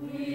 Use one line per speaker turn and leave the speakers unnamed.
We